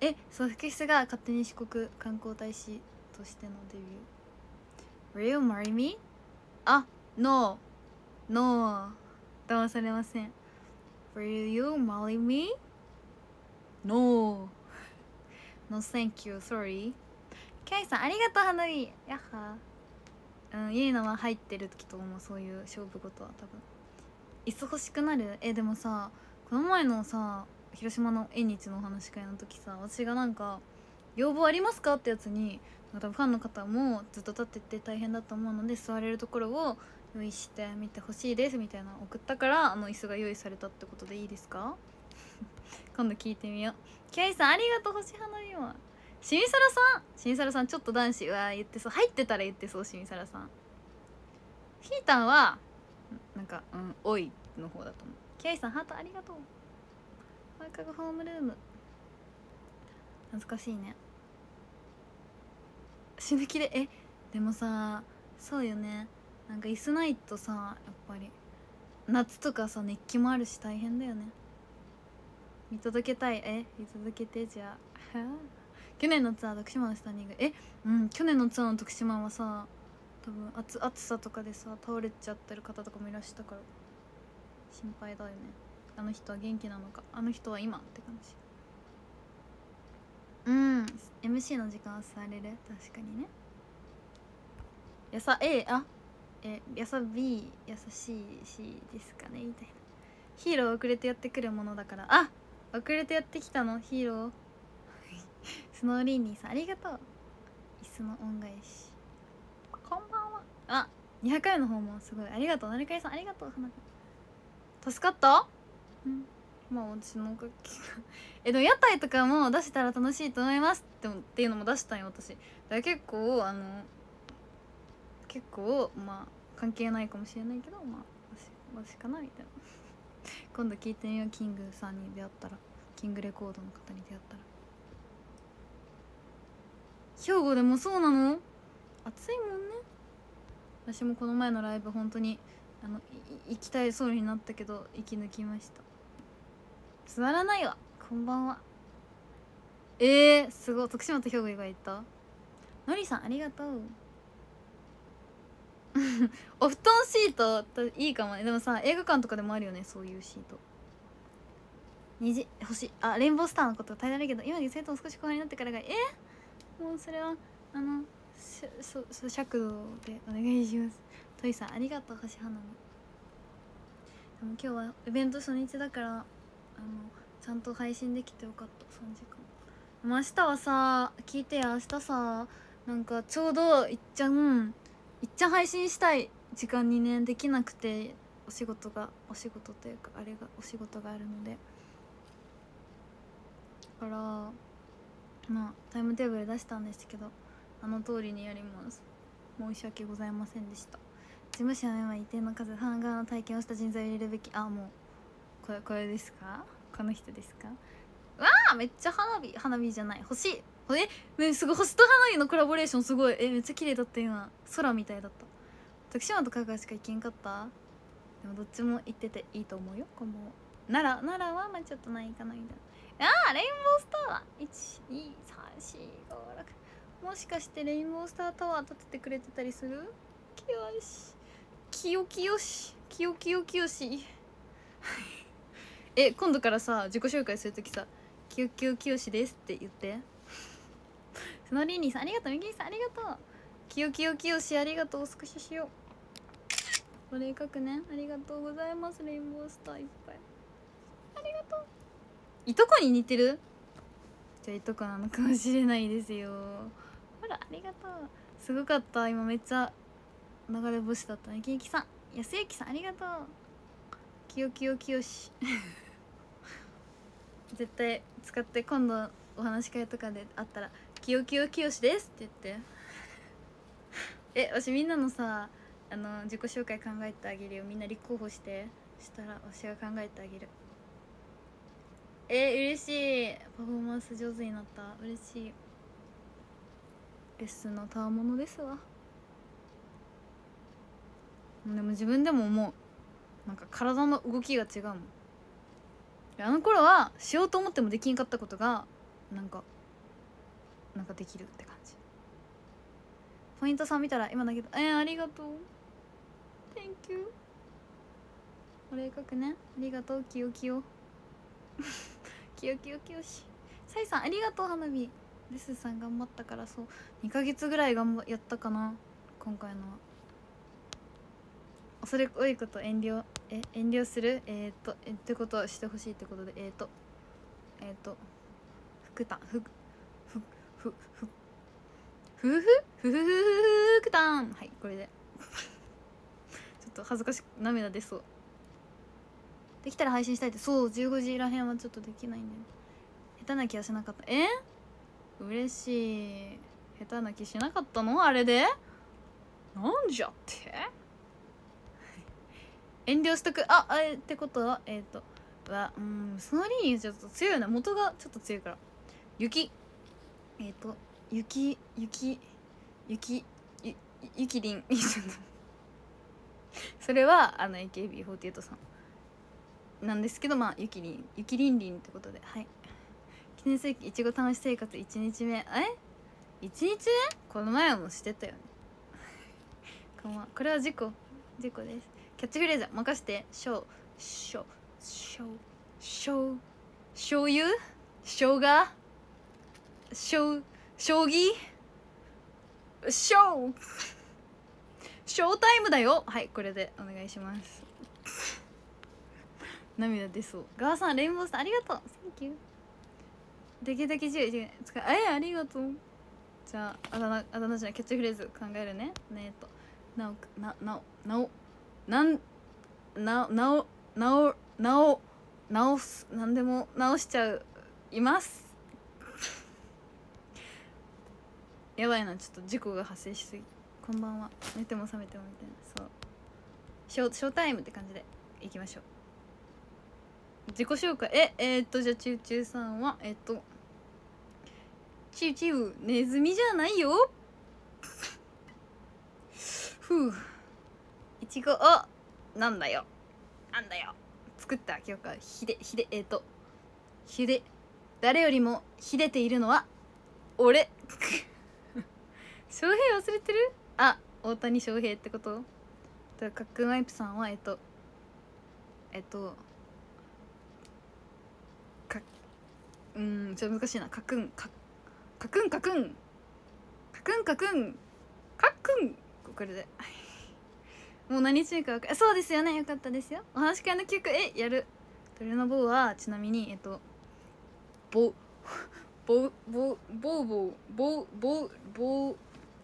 えそう福士が勝手に四国観光大使としてのデビュー。Will you marry me? あ No No 騙されません？Will you marry me? No. No thank you sorry. キャイさんありがとう花火。やっは。うんいいのは入ってるきと思うそういう勝負事は多分。椅子欲しくなる？えでもさこの前のさ広島の縁日のお話し会の時さ私がなんか「要望ありますか?」ってやつに多分ファンの方もずっと立ってて大変だと思うので座れるところを用意してみてほしいですみたいな送ったからあの椅子が用意されたってことでいいですか？*laughs* 今度聞いてみよう。キャイさんありがとう星花火は。しみさらさん？しみさらさんちょっと男子うわ言ってそう。入ってたら言ってそうしみさらさん。ひーたんはなんかうん「おい」の方だと思う。キャイさんハートありがとう。放課後ホームルーム。懐かしいね。死ぬ気でえでもさそうよね。なんか椅子ないとさやっぱり。夏とかさ熱気もあるし大変だよね。見届けたい。え？見届けてじゃあ。去年のツアー徳島のスタンディング。え？うん去年のツアーの徳島はさ多分暑暑さとかでさ倒れちゃってる方とかもいらっしゃったから。心配だよね。あの人は元気なのか。あの人は今って感じ。うん。MC の時間は座れる？確かにね。いやさ A あえやさ B 優しい C ですかねみたいな。ヒーロー遅れてやってくるものだから。あ遅れてやってきたのヒーロー。*laughs* スノーリーニーさんありがとう。椅子の恩返し。こんばんは。あ200回の方もすごい。ありがとうなりかいさんありがとう花助かった？うん。まあ私の楽器がえでも屋台とかも出したら楽しいと思いますってっていうのも出したんよ私。だから結構あの結構まあ関係ないかもしれないけどまあ私私かなみたいな。*laughs* 今度聞いてみようキングさんに出会ったら。キングレコードの方に出会ったら。兵庫でもそうなの？暑いもんね。私もこの前のライブ本当にあの行きたいそうになったけど息抜きました。座らないわ。こんばんは。えー、すごい。徳島と兵庫以外行った？のりさんありがとう。お布団シートいいかもね。でもさ映画館とかでもあるよね。そういうシート。虹星。あレインボースターのことは大変だけど今で生徒も少し後半になってからがえ？もうそれはあのしそそ尺度でお願いします。トイさんありがとう星花のでも今日はイベント初日だからあのちゃんと配信できてよかった。3時間。明日はさ聞いてや明日さなんかちょうどいっちゃんいっちゃん配信したい時間にねできなくてお仕事がお仕事というかあれがお仕事があるので。だからまあタイムテーブル出したんですけどあの通りにやります申し訳ございませんでした。事務所のは一定の数ファン側の体験をした人材を入れるべき。あもうこれこれですか？この人ですか？わあめっちゃ花火花火じゃない。星えねすごい星と花火のコラボレーションすごい。えめっちゃ綺麗だった今。空みたいだった。徳島と香川しか行けんかった？でもどっちも行ってていいと思うよ。こんばんは奈良奈良はまあちょっとないかなみたいな。ああレインボースターは。12345もしかしてレインボースタータワー立ててくれてたりする？きよし。きよきよし。きよきよきよし。え今度からさ自己紹介するときさ「きよきよきよしです」って言って。スノリーニさんありがとうみぎりさんありがとう。きよきよきよしありがとうスクショしよう。これ書くね。ありがとうございますレインボースターいっぱい。ありがとう。いとこに似てる？じゃあいとこなのかもしれないですよ。ほらありがとう。すごかった。今めっちゃ流れ星だったね。ケーキさん。安幸さんありがとう。きよきよきよし絶対使って今度お話し会とかであったら「きよきよきよしです」って言って。え私みんなのさあの自己紹介考えてあげるよ。みんな立候補して。したら私が考えてあげる。え嬉しい。パフォーマンス上手になった。嬉しい。レッスンのたわものですわ。でも自分でも思う。なんか体の動きが違うもん。あの頃はしようと思ってもできんかったことがなんかなんかできるって感じ。ポイント3見たら今だけどえー、ありがとう。Thank you お礼書くね。ありがとう。きよきよきよきよきよしサイさんありがとう花火。レスさん頑張ったからそう。2ヶ月ぐらい頑張やったかな。今回のは。恐れ多いこと遠慮。え遠慮する？えー、っとえってことはしてほしいってことで。えー、っとえー、っと福たふふふふふふふふふふくたんはいこれでちょっと恥ずかしく涙出そうできたら配信したいってそう15時らへんはちょっとできないんだよ下手な気はしなかったえ嬉しい下手な気しなかったのあれでなんじゃって遠慮しとくああれってことはえっ、ー、とはうんそのリーちょっと強いな元がちょっと強いから雪えっ、ー、と雪雪雪ゆきゆゆきりんそれはあの AKB48 さん。なんですけどまあゆきりんゆきりんりんってことで。はい。記念すべきいちご楽し生活1日目。え？1日目？この前もしてたよね。*laughs* こんばんこれは事故。事故です。キャッチフレーズ任して。しょうしょうしょうしょ醤油生姜しょうが？将棋？ショーショータイムだよ。はいこれでお願いします。涙出そう。ガーさんレインボースターありがとう。Thank you できるだけ10使えありがとう。じゃああだ名あだ名じゃないキャッチフレーズ考えるね。ねえっと。なおななおなお。なんななおなおなお直す何でも直しちゃう。います。やばいなちょっと事故が発生しすぎ。こんばんは。寝ても覚めてもみたいな。そう。ショーショータイムって感じで行きましょう。自己紹介。ええー、っとじゃあチューチューさんはえー、っとチューチューネズミじゃないよ。ふう。いちご。をなんだよ。なんだよ。作った。今日かひでひでえっ、とひで。誰よりもひでているのは俺。翔平忘れてる？あ大谷翔平ってこと？とカックンワイプさんはえっとえっとかうんちょっと難しいな。カクンカカクンカクンカクンカクンカクンこれで。*laughs* もう何中か分かそうですよね。よかったですよ。お話し会の曲えやる。鳥の棒はちなみにえっとぼ *laughs* ぼぼぼぼぼぼぼ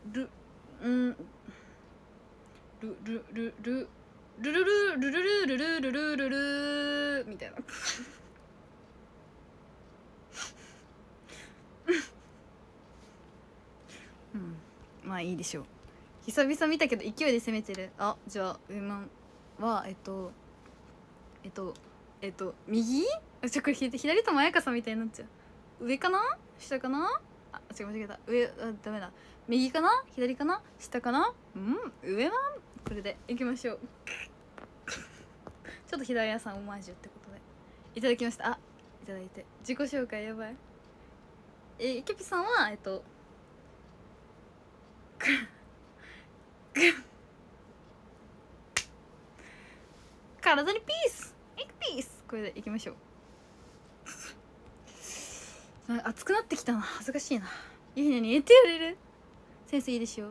るうんルルルルルルルルルルルルルルルルみたいな。うん。まあいいでしょう。久々見たけど勢いで攻めてる。あじゃあウーマンはえっとえっとえっと右？ちょこれ左とも彩香さんみたいになっちゃう。上かな？下かな？あ違う間違えた。上あダメだ。右かな？左かな？下かな？うん上は？これでいきましょう。ちょっと左屋さんオマージュってことで。いただきました。あいただいて。自己紹介やばい。えキャピさんはえっと体にピース。エクピース。これでいきましょう。熱くなってきたな。恥ずかしいな。ゆひなにえってやれる。先生いいでしょ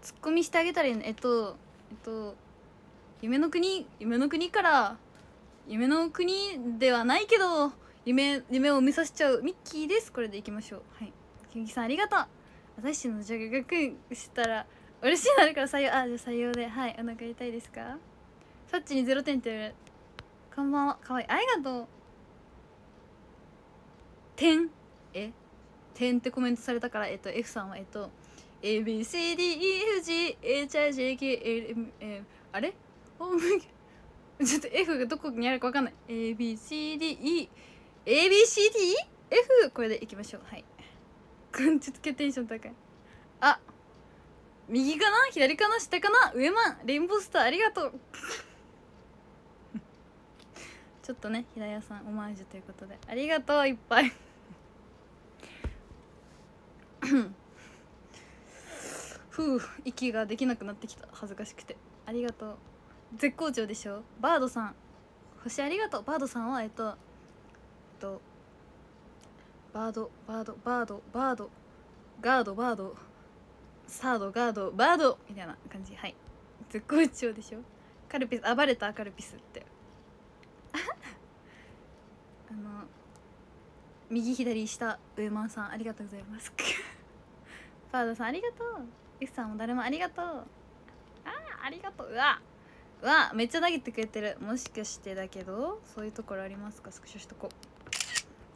ツッコミしてあげたらいいの。えっとえっと夢の国夢の国から夢の国ではないけど夢夢を見させちゃう。ミッキーです。これでいきましょう。はい。キンキさんありがとう。私の助学したら嬉しいなるから採用。あじゃあ採用で。はい。お腹痛いですか？サッチに0点って言われる。こんばんは。かわいい。ありがとう。点？え？点ってコメントされたからえっと F さんはえっと ABCDEFGHIJKLMM あれ？*laughs* ちょっと F がどこにあるかわかんない。ABCDE ABCDF これでいきましょう。はい。*laughs* ちょっとテンション高い。あ。右かな？左かな？下かな？上マンレインボースター。ありがとう。*laughs* ちょっとね平屋さんオマージュということで。ありがとういっぱい。ふう息ができなくなってきた。恥ずかしくて。ありがとう。絶好調でしょ？バードさん。星ありがとう。バードさんはえっとえっとバードバードバードバードガードバードサードガードバードみたいな感じ。はい。絶好調でしょ？カルピス暴れたカルピスって。*laughs* あの右左下上間さんありがとうございます。*laughs* パードさんありがとう。F さんも誰もありがとう。あーありがとう。うわ。うわめっちゃ投げてくれてる。もしかしてだけどそういうところありますか？スクショしとこう。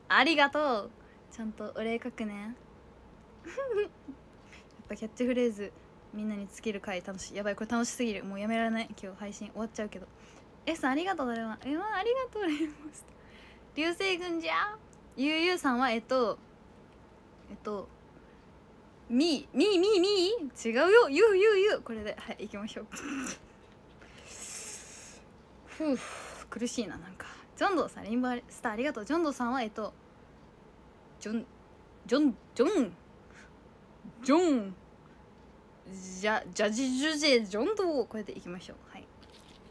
ありがとう。ちゃんとお礼書くね。*laughs* やっぱキャッチフレーズみんなにつける回楽しい。やばいこれ楽しすぎる。もうやめられない。今日配信終わっちゃうけど。F さんありがとう誰も。えまありがとうレインボースター流星群じゃゆうゆうさんはえっとえっとみみみみ違うよ。ゆうゆうゆう。これではい行きましょう。ふう苦しいななんか。ジョンドーさんレインボースターありがとう。ジョンドーさんはえっとジョンジョンジョンジョンじゃジャジジュジェジョンドーこれでいきましょう。はい。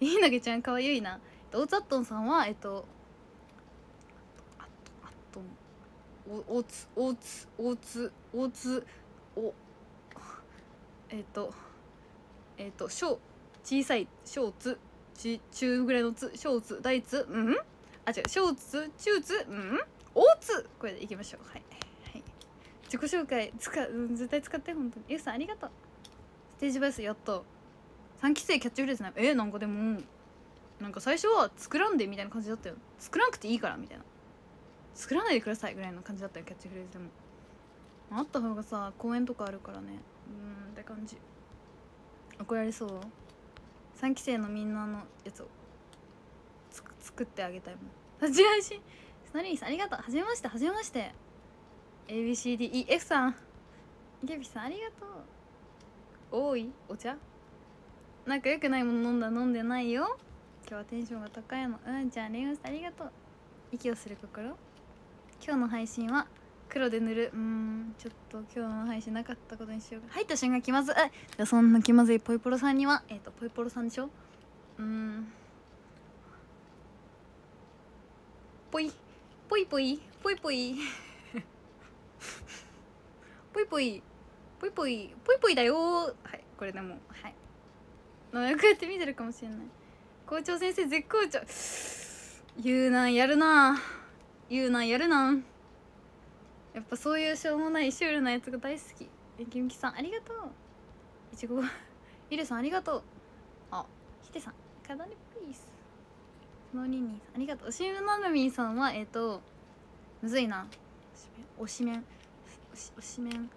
いいなげちゃんかわいいな。オーツアットンさんはえっとあとあとおおつおつおつおつ。お。えっと。えっと小小さい小つ。ち中ぐらいのつ。小つ。大つ。うん？あ違う。小つ中つ。うん？大つ。これでいきましょう。はい。はい。自己紹介。使う、うん、絶対使って本当に。ゆうさんありがとう。ステージバイスやっと。3期生キャッチフレーズない。えなんかでもなんか最初は作らんでみたいな感じだったよ。作らなくていいからみたいな。作らないでくださいぐらいの感じだったよキャッチフレーズでも。あった方がさ公演とかあるからね。うんって感じ。怒られそう。3期生のみんなのやつを作ってあげたいもん。立ち返し。スナリーさんありがとう。はじめましてはじめまして ABCDEF さん。ゲビさんありがとう。多い？お茶？なんか良くないもの飲んだ？飲んでないよ。今日はテンションが高いの。うんちゃんレオンさんありがとう。息をする心。今日の配信は黒で塗る。うんちょっと今日の配信なかったことにしよう入った瞬間気まずい。そんな気まずいぽいぽろさんにはえっ、ー、とぽいぽろさんでしょ？うん。ぽいぽいぽいぽいぽいぽいぽいぽいぽいぽいぽいだよ。はいこれでもはい。こうやって見てるかもしれない。校長先生絶好調。言うなんやるな。言うなんやるな。んやっぱそういうしょうもないシュールなやつが大好き。えきみきさんありがとう。いちご *laughs* イルさんありがとう。あひてさんかだねプリース。のににさんありがとう。しむななみんさんはえっ、ー、とむずいな。おしめん。おしおしめん。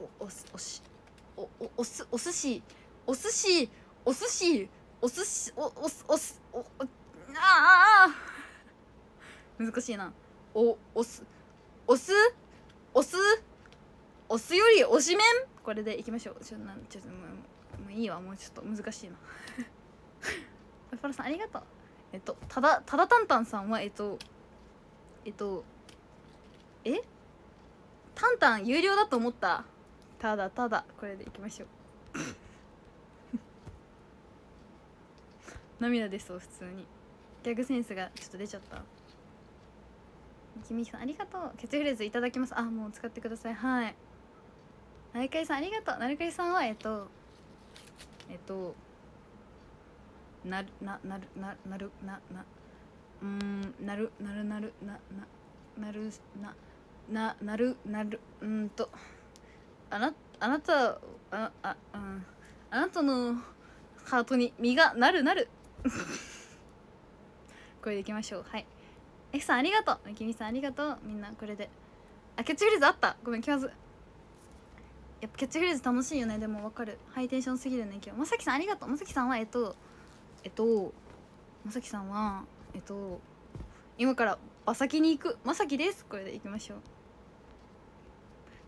おおおしおおおすお寿司お寿司お寿司お寿司おおすおすおおああ難しいな。おおす。お酢？お酢？お酢よりおしめんこれでいきましょう。ちょっとなんちょっともうもういいわ。もうちょっと難しいな。*laughs* パパラさんありがとう。えっとただただたんたんさんはえっとえっとえ？タンタン有料だと思った？ただただ。これでいきましょう。*laughs* 涙出そう普通に。ギャグセンスがちょっと出ちゃった。きみさんありがとう。キャッチフレーズいただきます。あもう使ってください。はい。なるかりさんありがとう。なるかりさんはえっとえっとなるななるななるななうんなるなるなるなななるなななるなるうんと。あなあなたああうん。あなたのハートに実がなるなる。*laughs* これでいきましょう。はい。F さんありがとう。きみさんありがとう。みんなこれで。あキャッチフレーズあった。ごめん気まず。やっぱキャッチフレーズ楽しいよね。でもわかる。ハイテンションすぎるね今日。まさきさんありがとう。まさきさんはえっとえっとまさきさんはえっと今から馬先に行く。まさきです。これで行きましょう。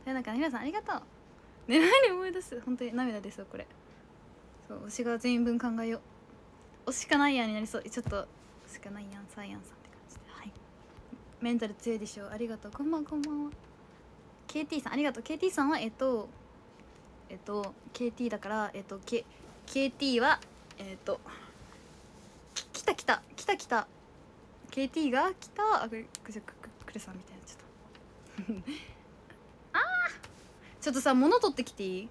という中皆さんありがとう。ね何思い出す？本当に涙ですよこれ。そう推しが全員分考えよう。推しかないやんになりそう。ちょっと推しかないやんサイアンさん。メンタル強いでしょありがとう。こんばんこんばんは。KT さんありがとう。KT さんはえっとえっと KT だからえっと、K、KT はえっと来た来た来た来た。KT が来た。あくるくくるさんみたいなちょっと。*laughs* あー！ちょっとさ物取ってきていい？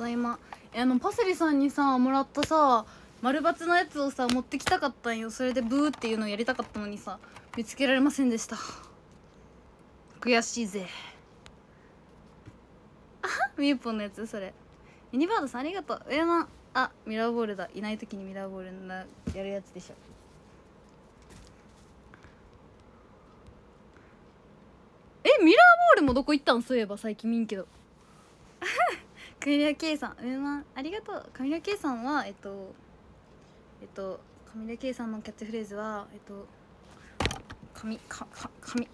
だいまあのパセリさんにさもらったさ丸抜のやつをさ持ってきたかったんよ。それでブーっていうのをやりたかったのにさ見つけられませんでした。悔しいぜ。あみゆぽんのやつそれ。ユニバードさんありがとう。上山あミラーボールだ。いない時にミラーボールなやるやつでしょ。えミラーボールもどこ行ったん？そういえば最近見んけど。*laughs* カミラ K さん上間ありがとう。カミラ K さんはえっとえっとカミラ K さんのキャッチフレーズはえっと紙かか紙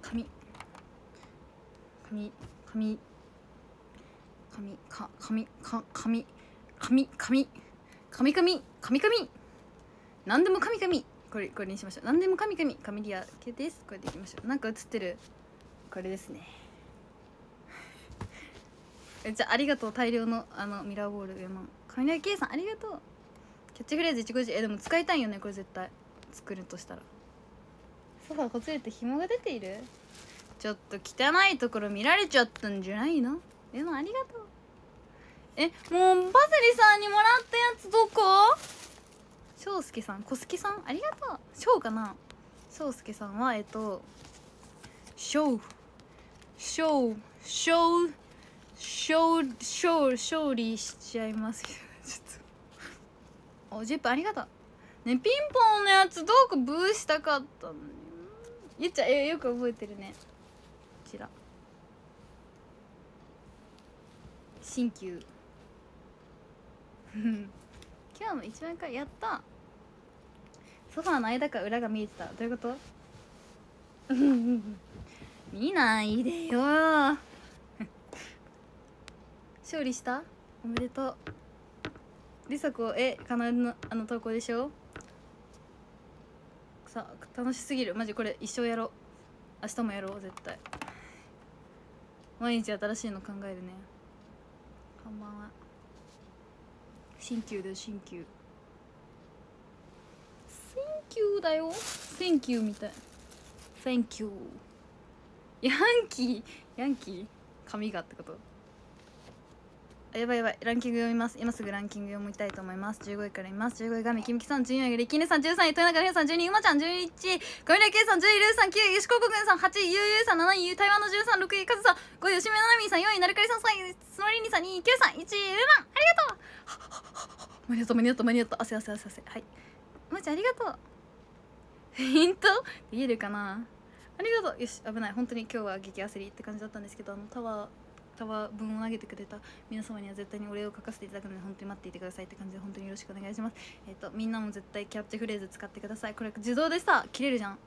紙髪髪髪か髪か髪髪髪髪髪髪髪何でも髪髪これこれにしましょう。何でも髪髪カミリア系です。これでいきましょう。なんか映ってる。これですね。じゃあありがとう大量のあのミラーボール山。雷圭さんありがとう。キャッチフレーズ一5時えでも使いたいよねこれ絶対。作るとしたら。ソファーこつれて紐が出ている。ちょっと汚いところ見られちゃったんじゃないの？でもありがとう。えもうパセリさんにもらったやつどこ？翔介さん小助さんありがとう。翔かな？翔介さんはえっと翔翔翔翔翔勝利しちゃいますけど *laughs* ちょっと。お10分ありがとう。ねピンポンのやつどうかブーしたかったのに。ゆっちゃんよく覚えてるね。こちら。新旧。*laughs* 今日も一番回やった。ソファーの間から裏が見えてた。どういうこと？*laughs* 見ないでよ。勝利した？おめでとう。りさこえかなえのあの投稿でしょ？さあ楽しすぎる。マジこれ一生やろう。明日もやろう絶対。毎日新しいの考えるね。こんばんは。新旧だよ新旧センキューだよ？センキューみたい。センキュー。ヤンキー？ヤンキー？髪がってこと？やばいやばいランキング読みます。今すぐランキング読みたいと思います。15位から見ます。15位がみきみきさん14位がりきねさん13位豊中玲さん12位うまちゃん11位。小宮圭さん10位ルーさん9位吉高国さん8位ゆうゆうさん7位台湾の13 6位カズさん5位吉見ななみさん4位なるかりさん3位スノリニさん2位 Q さん1位ウーマン。ありがとう。間に合った間に合った間に合った。汗汗汗汗はい。まちゃんありがとう。ヒント？言えるかな？ありがとう。よし危ない。本当に今日は激焦りって感じだったんですけどあのタワータワー分を投げてくれた皆様には絶対にお礼を書かせていただくので本当に待っていてくださいって感じで本当によろしくお願いします。えっ、ー、とみんなも絶対キャッチフレーズ使ってください。これ自動でさ切れるじゃん。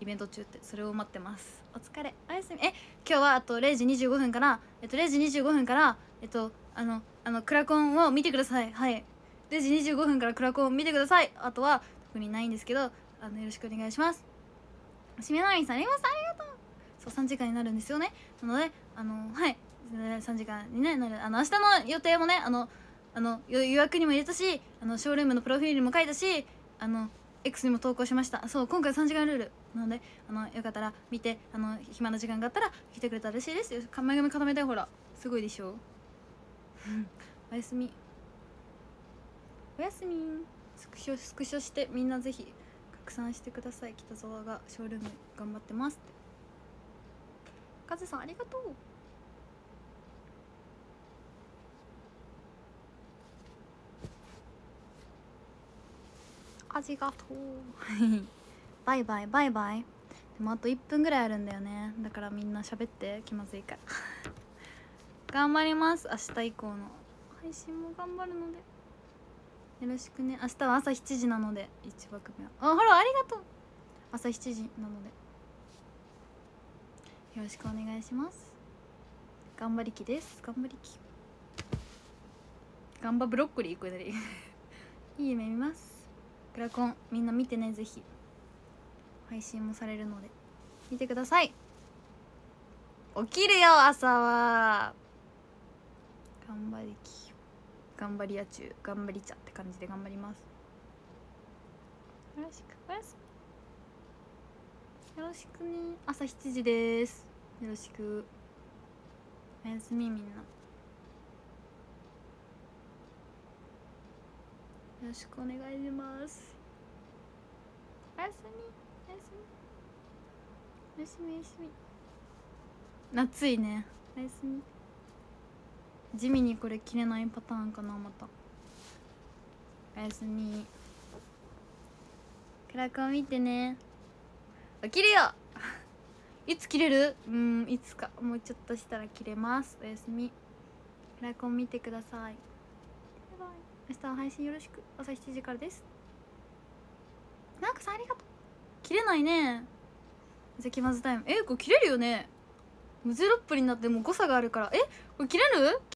イベント中って。それを待ってます。お疲れ。おやすみ。え今日はあと0時25分からえっと0時25分からえっとあのあのクラコンを見てください。はい。0時25分からクラコンを見てください。あとは特にないんですけどあのよろしくお願いします。しめなみさんありがとう。そう3時間になるんですよね。なのであのはい。3時間に、ね、なる。あの明日の予定もねあのあの予約にも入れたしあのショールームのプロフィールにも書いたしあの X にも投稿しました。そう今回3時間ルール。なのであのよかったら見てあの暇な時間があったら来てくれたら嬉しいです。よ前髪固めたよほら。すごいでしょ *laughs* おやすみ。おやすみ。スクショスクショしてみんなぜひ拡散してください。北沢がショールーム頑張ってますって。カズさんありがとう。ありがとう。バイバイバイバイ。でもあと1分ぐらいあるんだよね。だからみんな喋って気まずいから。頑張ります。明日以降の配信も頑張るので。よろしくね。明日は朝7時なので。1枠目は。あほらありがとう。朝7時なので。よろしくお願いします。頑張りきです。頑張りき。頑張ブロッコリーこれなりいい夢見ます。クラコンみんな見てねぜひ。配信もされるので。見てください。起きるよ朝は。頑張りき頑張りや中頑張りちゃって感じで頑張ります。よろしくおやすみ。よろしくね。朝7時です。よろしく。おやすみみんな。よろしくお願いします。おやすみ。おやすみ。おやすみおやすみ。夏いね。おやすみ。地味にこれ切れないパターンかなまた。おやすみ。暗く見てね。起きるよ。*laughs* いつ切れる？うんいつか。もうちょっとしたら切れます。おやすみ。暗く見てください明日は配信よろしく。朝7時からです。なんかさんありがとう。切れないね。じゃ気まずタイム。えこれ切れるよね。もうゼロップになってもう誤差があるから。えこれ切れる？